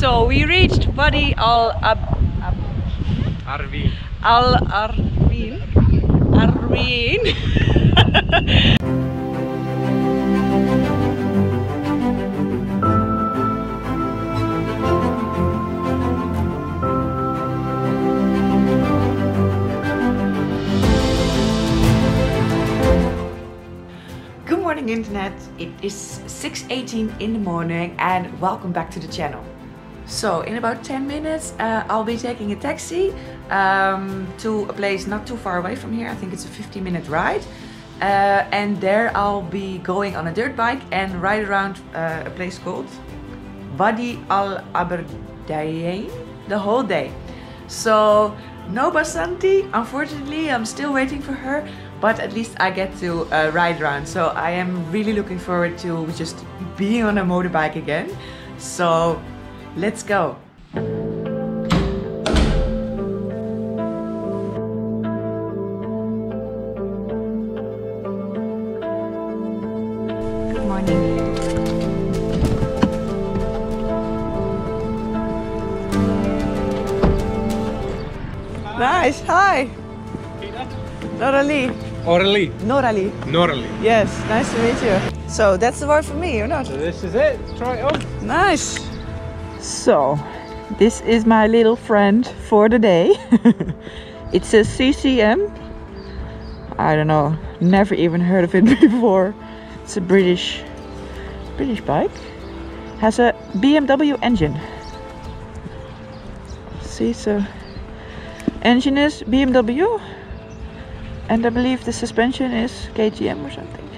So we reached Wadi Al Ab, Ab Arvin. Al Arwin. Arwin. Good morning internet. It is 6.18 in the morning and welcome back to the channel. So in about 10 minutes uh, I'll be taking a taxi um, to a place not too far away from here. I think it's a 15 minute ride. Uh, and there I'll be going on a dirt bike and ride around uh, a place called Wadi Al Aberdayen the whole day. So no Basanti, unfortunately I'm still waiting for her, but at least I get to uh, ride around. So I am really looking forward to just being on a motorbike again. So let's go. Good morning. Nice. Hi. Noraly. Orly. Noraly. Norley. Yes. Nice to meet you. So that's the word for me, or not? So this is it. Try it on. Nice. So, this is my little friend for the day. it's a CCM. I don't know. Never even heard of it before. It's a British British bike. Has a BMW engine. See, so engine is BMW, and I believe the suspension is KTM or something.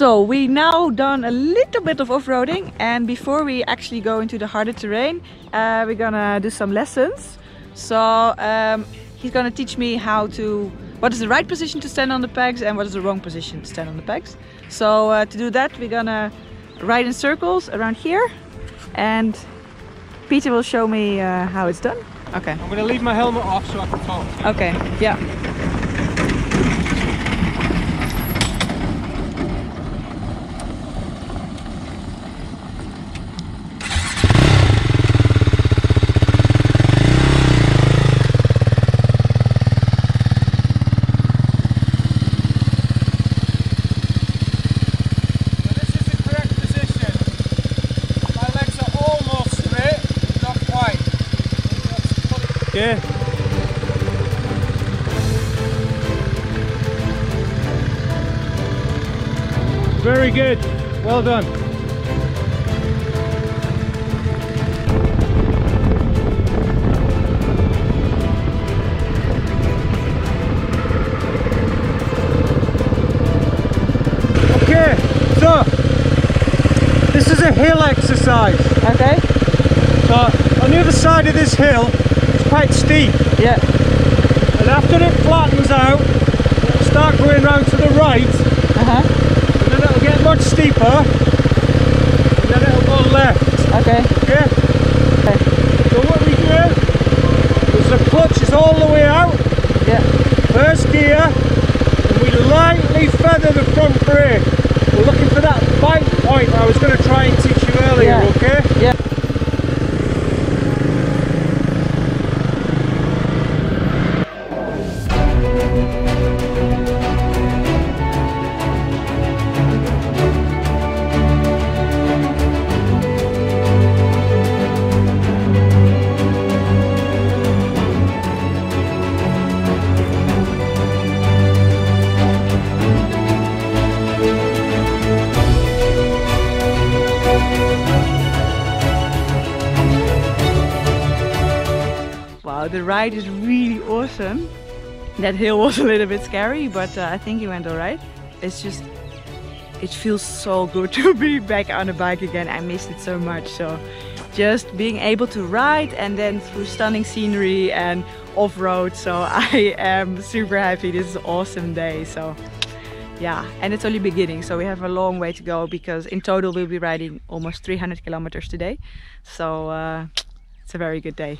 So we now done a little bit of off-roading and before we actually go into the harder terrain uh, we're gonna do some lessons. So um, he's gonna teach me how to what is the right position to stand on the pegs and what is the wrong position to stand on the pegs. So uh, to do that we're gonna ride in circles around here and Peter will show me uh, how it's done. Okay. I'm gonna leave my helmet off so I can talk. Okay. Yeah. Very good. Well done. Okay, so this is a hill exercise. Okay. So on the other side of this hill, it's quite steep. Yeah. And after it flattens out, start going round to the right, Uh huh. and then it'll get much steeper, and then it'll go left. Okay. Okay? So what we do is the clutch is all the way out, Yeah. first gear, and we lightly feather the front brake. We're looking for that bite point I was going to Wow, the ride is really awesome. That hill was a little bit scary, but uh, I think it went alright. It's just, it feels so good to be back on a bike again. I missed it so much. So just being able to ride and then through stunning scenery and off-road. So I am super happy. This is an awesome day. So yeah, and it's only beginning. So we have a long way to go because in total we'll be riding almost 300 kilometers today. So uh, it's a very good day.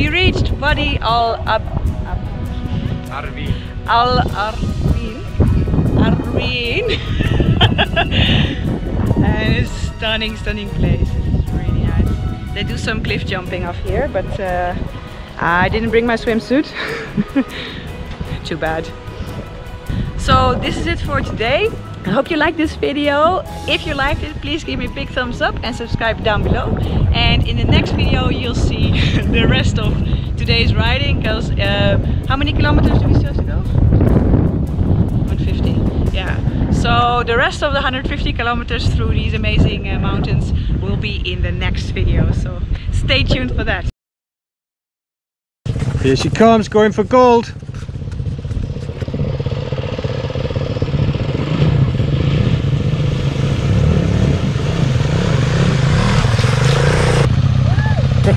We reached Wadi Al Ab Arvin. Al Arwin. Arwin. and it's stunning, stunning place. It's really nice. They do some cliff jumping off here, but uh, I didn't bring my swimsuit. Too bad. So this is it for today. I hope you liked this video. If you liked it, please give me a big thumbs up and subscribe down below. And in the next video, you'll see the rest of today's riding. Because uh, how many kilometers do we still have to go? 150. Yeah. So the rest of the 150 kilometers through these amazing uh, mountains will be in the next video. So stay tuned for that. Here she comes, going for gold.